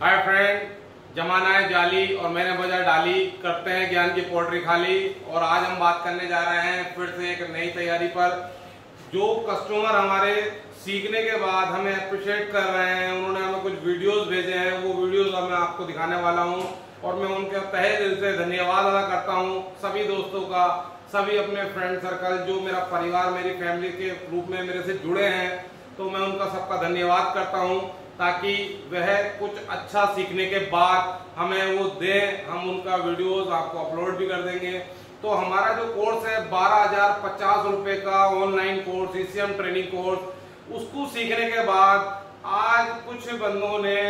Hi friend जमाना है जाली और मैंने वजह डाली। करते हैं ज्ञान की पोल्ट्री खाली। और आज हम बात करने जा रहे हैं फिर से एक नई तैयारी पर। जो कस्टमर हमारे सीखने के बाद हमें अप्रिशिएट कर रहे हैं, उन्होंने हमें कुछ वीडियोस भेजे हैं। वो वीडियोस मैं आपको दिखाने वाला हूँ। और मैं उनके तहे दिल से धन्यवाद अदा करता हूँ सभी दोस्तों का, सभी अपने फ्रेंड सर्कल जो मेरा परिवार, मेरी फैमिली के रूप में मेरे से जुड़े हैं। तो मैं उनका सबका धन्यवाद करता हूँ, ताकि वह कुछ अच्छा सीखने के बाद हमें वो दें, हम उनका वीडियोस आपको अपलोड भी कर देंगे। तो हमारा जो कोर्स है, बारह हज़ार पचास रुपये का online course e training course उसको सीखने के बाद आज कुछ बंदों ने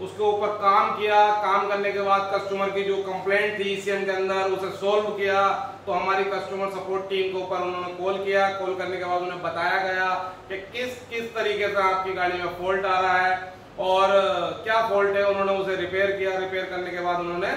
उसके ऊपर काम किया, काम करने के बाद कस्टमर की जो कंप्लेंट थी ईसीएम के अंदर, उसे सोल्व किया तो हमारी कस्टमर सपोर्ट टीम के ऊपर उन्होंने कॉल किया। कॉल करने के बाद उन्हें बताया गया कि किस किस तरीके से आपकी गाड़ी में फॉल्ट आ रहा है और क्या फॉल्ट है, उन्होंने उसे रिपेयर किया। रिपेयर करने के बाद उन्होंने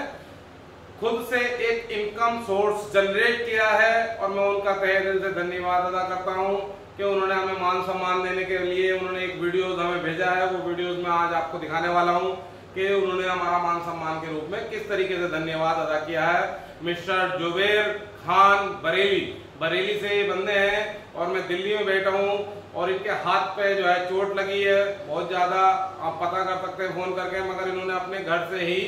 खुद से एक इनकम सोर्स जनरेट किया है और मैं उनका तहे दिल से धन्यवाद अदा करता हूँ कि उन्होंने हमें मान सम्मान देने के लिए उन्होंने एक वीडियोस हमें भेजा है। वो वीडियोस मैं आज आपको दिखाने वाला हूँ कि उन्होंने हमारा मान सम्मान के रूप में किस तरीके से धन्यवाद अदा किया है। मिस्टर जुबेर खान बरेली बरेली से ये बंदे हैं और मैं दिल्ली में बैठा हूँ और इनके हाथ पे जो है चोट लगी है। बहुत ज़्यादा आप पता कर सकते हैं, फ़ोन करके, मगर इन्होंने अपने घर से ही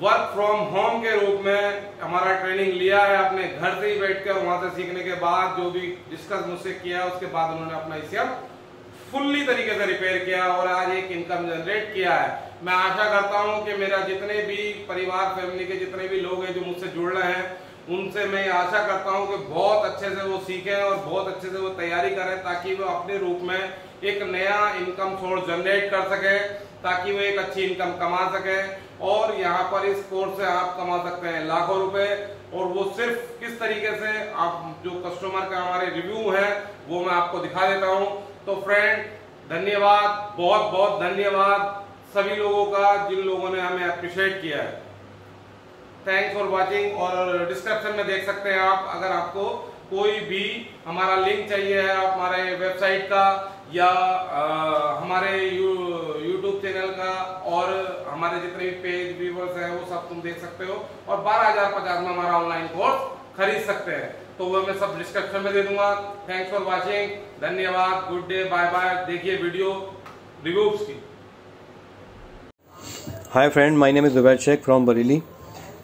वर्क फ्रॉम होम के रूप में हमारा ट्रेनिंग लिया है, अपने घर से ही बैठ कर वहाँ से सीखने के बाद जो भी डिस्कस मुझसे किया उसके बाद उन्होंने अपना इसे फुल्ली तरीके से रिपेयर किया और आज एक इनकम जनरेट किया है। मैं आशा करता हूँ कि मेरा जितने भी परिवार फैमिली के जितने भी लोग हैं जो मुझसे जुड़ रहे हैं, उनसे मैं आशा करता हूँ कि बहुत अच्छे से वो सीखें और बहुत अच्छे से वो तैयारी करें ताकि वो अपने रूप में एक नया इनकम सोर्स जनरेट कर सके। ताकि वो एक अच्छी इनकम कमा सके। और यहाँ पर इस कोर्स से आप कमा सकते हैं लाखों रुपए। और वो सिर्फ़ किस तरीके से आप जो कस्टमर का हमारे रिव्यू है वो मैं आपको दिखा देता हूँ। तो फ्रेंड धन्यवाद बहुत बहुत धन्यवाद सभी लोगों का जिन लोगों ने हमें अप्रिशिएट किया है। थैंक्स फॉर वाचिंग और डिस्क्रिप्शन में देख सकते हैं आप अगर आपको कोई भी हमारा लिंक चाहिए है हमारे वेबसाइट का या आ, हमारे यू चैनल का और हमारे जितने भी पेज व्यूवर्स हैं, वो सब तुम देख सकते हो। और बारह हज़ार पचास में हमारा ऑनलाइन कोर्स खरीद सकते हैं। तो वो मैं सब डिस्क्रिप्शन में दे दूँगा। थैंक्स फॉर वाचिंग धन्यवाद। गुड डे बाय बाय देखिए वीडियो रिव्यूज़ की। Hi friend my name is Zubair Shaikh from Bareilly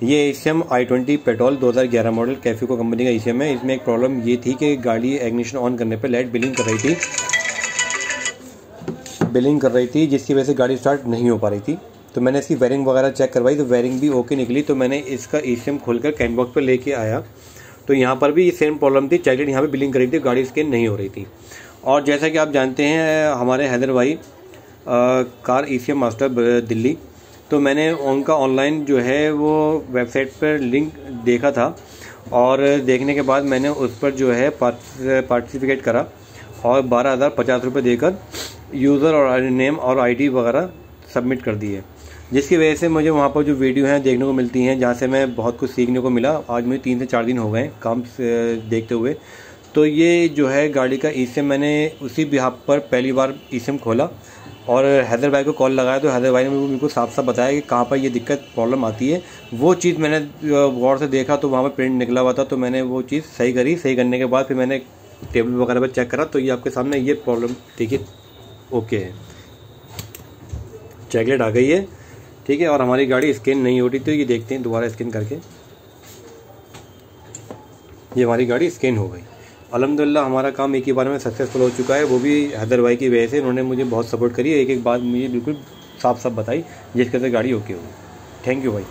ये एशियम आई ट्वेंटी पेट्रोल 2011 मॉडल कैफिको कंपनी का एशियम है। इसमें एक प्रॉब्लम ये थी कि गाड़ी एग्निशन ऑन करने पे लाइट बिलिंग कर रही थी। बिलिंग कर रही थी, जिसकी वजह से गाड़ी स्टार्ट नहीं हो पा रही थी। तो मैंने इसकी वायरिंग वगैरह चेक करवाई तो वायरिंग भी ओके निकली। तो मैंने इसका एशियम खोलकर कैन बॉक्स पर लेके आया। तो यहाँ पर भी ये सेम प्रॉब्लम थी चैकलेट यहाँ पर बिलिंग कर रही थी, गाड़ी स्कैन नहीं हो रही थी। और जैसा कि आप जानते हैं, हमारे हैदर भाई कार ईसीएम मास्टर दिल्ली। तो मैंने उनका ऑनलाइन जो है, वो वेबसाइट पर लिंक देखा था। और देखने के बाद मैंने उस पर जो है पार्टिसिपेट करा। और बारह हज़ार पचास रुपये देकर यूज़र और नेम और आईडी वगैरह सबमिट कर दिए। जिसकी वजह से मुझे वहाँ पर जो वीडियो हैं देखने को मिलती हैं, जहाँ से मैं बहुत कुछ सीखने को मिला। आज मुझे तीन से चार दिन हो गए काम देखते हुए। तो ये जो है गाड़ी का ईसीएम, मैंने उसी बिहार पर पहली बार ईसीएम खोला और हैदर भाई को कॉल लगाया। तो हैदर भाई ने मेरे को साफ़ साफ़ बताया कि कहाँ पर ये दिक्कत, प्रॉब्लम आती है। वो चीज़ मैंने गौर से देखा तो वहाँ पर प्रिंट निकला हुआ था तो मैंने वो चीज़ सही करी। सही करने के बाद फिर मैंने टेबल वगैरह पर चेक करा। तो ये आपके सामने ये प्रॉब्लम है ओके। है चैकलेट आ गई है। ठीक है, और हमारी गाड़ी स्कैन नहीं हो रही तो ये देखते हैं दोबारा स्कैन करके। ये हमारी गाड़ी स्कैन हो गई। अलहमदिल्ला हमारा काम एक ही बार में सक्सेसफुल हो चुका है। वो भी हैदर भाई की वजह से उन्होंने मुझे बहुत सपोर्ट करी एक एक बात मुझे बिल्कुल साफ़ साफ़ बताई, जिसके से गाड़ी ओके हो थैंक यू भाई।